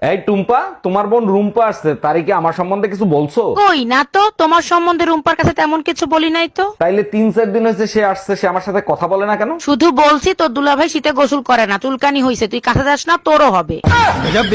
এই টুম্পা তোমার বোন রুম্পা আসছে তারে কি আমার সম্বন্ধে কিছু বলছো? কই না তো তোমার সম্বন্ধে রুম্পার কাছে তেমন কিছু বলি নাই তো। তাইলে তিন চার দিন হয়েছে সে আসছে সে আমার সাথে কথা বলে না কেন? শুধু বলছি তোর দুলাভাই শীতে গোসল করে না চুলকানি হইছে তুই কাছে যাস না তোরও হবে।